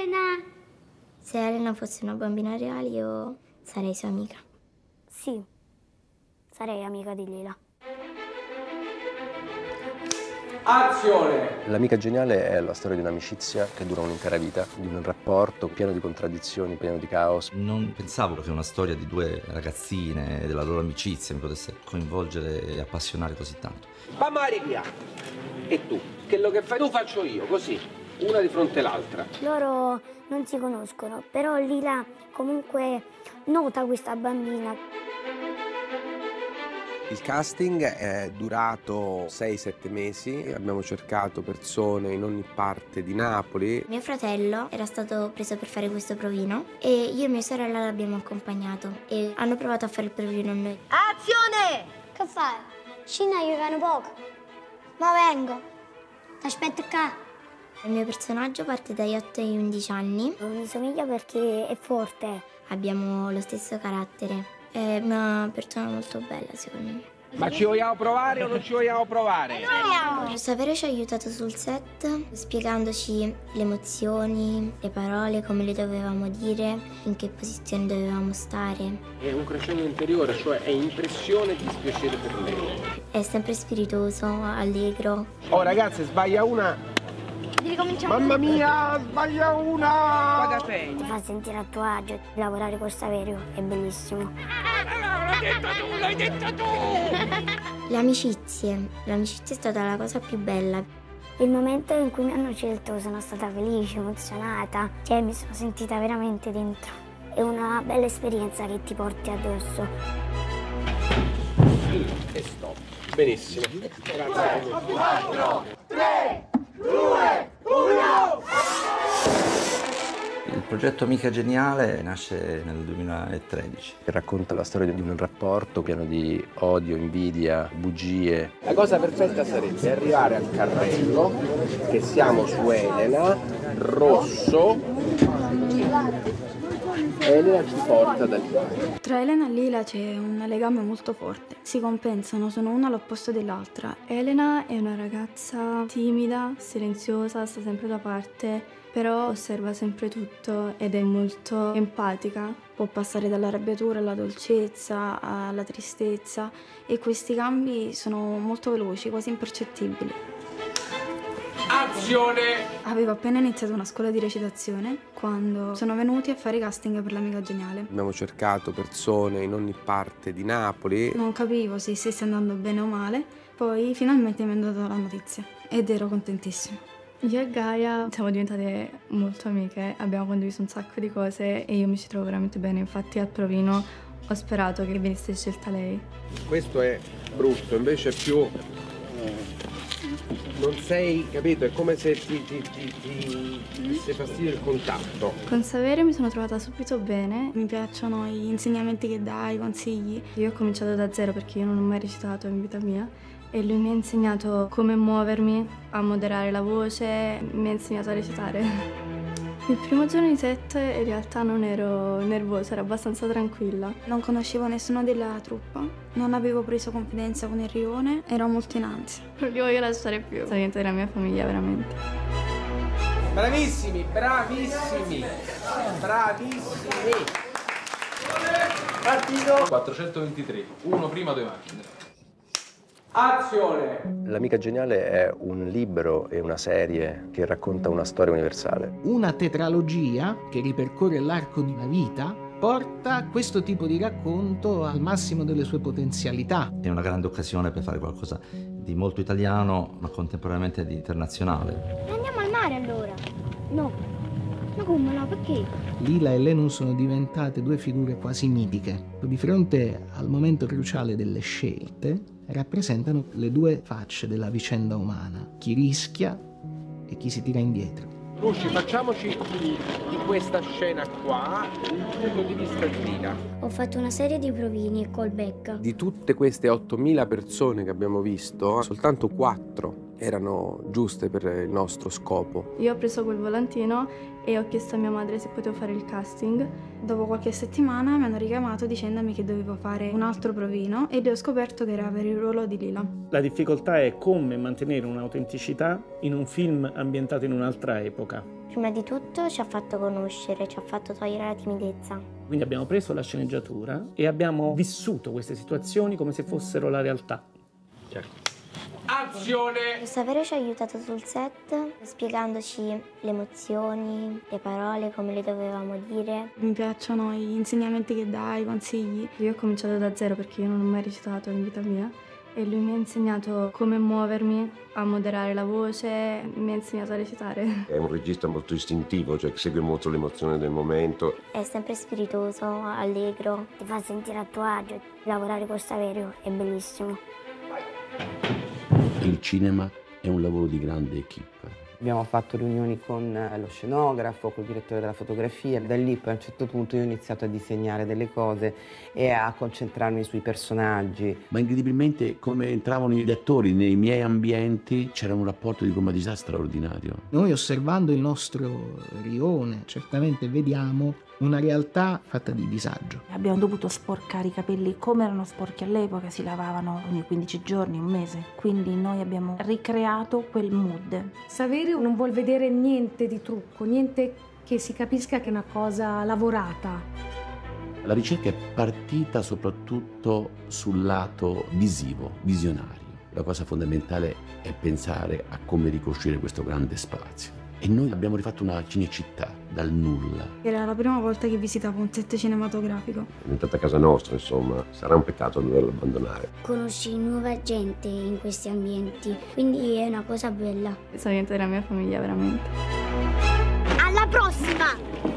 Elena! Se Elena fosse una bambina reale io sarei sua amica. Sì, sarei amica di Lila. Azione! L'amica geniale è la storia di un'amicizia che dura un'intera vita, di un rapporto pieno di contraddizioni, pieno di caos. Non pensavo che una storia di due ragazzine e della loro amicizia mi potesse coinvolgere e appassionare così tanto. Mamma via! E tu? Quello che fai tu faccio io, così, una di fronte all'altra. Loro non si conoscono, però Lila comunque nota questa bambina. Il casting è durato 6-7 mesi, abbiamo cercato persone in ogni parte di Napoli. Mio fratello era stato preso per fare questo provino e io e mia sorella l'abbiamo accompagnato e hanno provato a fare il provino noi. Azione! Che fai? Scina aiutano poco. Ma vengo. Aspetta qua. Il mio personaggio parte dagli 8 ai 11 anni. Mi somiglia perché è forte. Abbiamo lo stesso carattere. È una persona molto bella, secondo me. Ma ci vogliamo provare o non ci vogliamo provare? Savere ci ha aiutato sul set spiegandoci le emozioni, le parole, come le dovevamo dire, in che posizione dovevamo stare. È un crescendo interiore, cioè è impressione di dispiacere per lei. È sempre spiritoso, allegro. Oh ragazze, sbaglia una. Mamma mia, sbaglia una! Ti fa sentire a tuo agio. Lavorare con Saverio è bellissimo. Le amicizie. L'amicizia è stata la cosa più bella. Il momento in cui mi hanno scelto sono stata felice, emozionata, cioè mi sono sentita veramente dentro. È una bella esperienza che ti porti addosso. E stop. Benissimo. Grazie. Il progetto Amica Geniale nasce nel 2013. Che racconta la storia di un rapporto pieno di odio, invidia, bugie. La cosa perfetta sarebbe arrivare al carrello, che siamo su Elena, rosso. Elena ci porta da lì. Tra Elena e Lila c'è un legame molto forte. Si compensano, sono una all'opposto dell'altra. Elena è una ragazza timida, silenziosa, sta sempre da parte, però osserva sempre tutto ed è molto empatica. Può passare dall'arrabbiatura alla dolcezza, alla tristezza e questi cambi sono molto veloci, quasi impercettibili. Azione! Avevo appena iniziato una scuola di recitazione quando sono venuti a fare i casting per l'Amica Geniale. Abbiamo cercato persone in ogni parte di Napoli. Non capivo se stesse andando bene o male, poi finalmente mi hanno dato la notizia ed ero contentissima. Io e Gaia siamo diventate molto amiche, abbiamo condiviso un sacco di cose e io mi ci trovo veramente bene, infatti al provino ho sperato che venisse scelta lei. Questo è brutto, invece è più... Non sei, capito? È come se ti, ti, ti, ti, desse fastidio il contatto. Con Savere mi sono trovata subito bene, mi piacciono gli insegnamenti che dai, i consigli. Io ho cominciato da zero perché io non ho mai recitato in vita mia e lui mi ha insegnato come muovermi, a moderare la voce, mi ha insegnato a recitare. Il primo giorno di set in realtà non ero nervosa, ero abbastanza tranquilla. Non conoscevo nessuno della truppa, non avevo preso confidenza con il rione, ero molto in ansia. Non li voglio lasciare più. Sono diventata la mia famiglia veramente. Bravissimi, bravissimi, bravissimi. Partito. 423, uno prima, due macchine. Azione! L'amica geniale è un libro e una serie che racconta una storia universale. Una tetralogia che ripercorre l'arco di una vita porta questo tipo di racconto al massimo delle sue potenzialità. È una grande occasione per fare qualcosa di molto italiano, ma contemporaneamente di internazionale. Andiamo al mare allora. No. Ma come no? Perché? Lila e Lennon sono diventate due figure quasi mitiche. Di fronte al momento cruciale delle scelte, rappresentano le due facce della vicenda umana, chi rischia e chi si tira indietro. Luci, facciamoci di, di questa scena qua il punto di vista di Lina. Ho fatto una serie di provini col becca. Di tutte queste 8.000 persone che abbiamo visto, soltanto 4 erano giuste per il nostro scopo. Io ho preso quel volantino e ho chiesto a mia madre se potevo fare il casting. Dopo qualche settimana mi hanno richiamato dicendomi che dovevo fare un altro provino ed ho scoperto che era per il ruolo di Lila. La difficoltà è come mantenere un'autenticità in un film ambientato in un'altra epoca. Prima di tutto ci ha fatto conoscere, ci ha fatto togliere la timidezza. Quindi abbiamo preso la sceneggiatura e abbiamo vissuto queste situazioni come se fossero la realtà. Certo. Azione! Questo avere ci ha aiutato sul set spiegandoci le emozioni, le parole, come le dovevamo dire. Mi piacciono gli insegnamenti che dà, i consigli. Io ho cominciato da zero perché io non ho mai recitato in vita mia e lui mi ha insegnato come muovermi, a moderare la voce, mi ha insegnato a recitare. È un regista molto istintivo, cioè che segue molto l'emozione del momento. È sempre spiritoso, allegro. Ti fa sentire a tuo agio. Lavorare con Saverio è bellissimo. Il cinema è un lavoro di grande equipe. Abbiamo fatto riunioni con lo scenografo, col direttore della fotografia. Da lì poi a un certo punto io ho iniziato a disegnare delle cose e a concentrarmi sui personaggi. Ma incredibilmente come entravano gli attori nei miei ambienti c'era un rapporto di comodità straordinario. Noi osservando il nostro rione certamente vediamo una realtà fatta di disagio. Abbiamo dovuto sporcare i capelli come erano sporchi all'epoca, si lavavano ogni 15 giorni, un mese. Quindi noi abbiamo ricreato quel mood. Saverio non vuol vedere niente di trucco, niente che si capisca che è una cosa lavorata. La ricerca è partita soprattutto sul lato visivo, visionario. La cosa fondamentale è pensare a come ricostruire questo grande spazio. E noi abbiamo rifatto una cinecittà dal nulla. Era la prima volta che visitavo un set cinematografico. È diventata casa nostra, insomma, sarà un peccato doverlo abbandonare. Conosci nuova gente in questi ambienti, quindi è una cosa bella. Sono diventata la mia famiglia veramente. Alla prossima!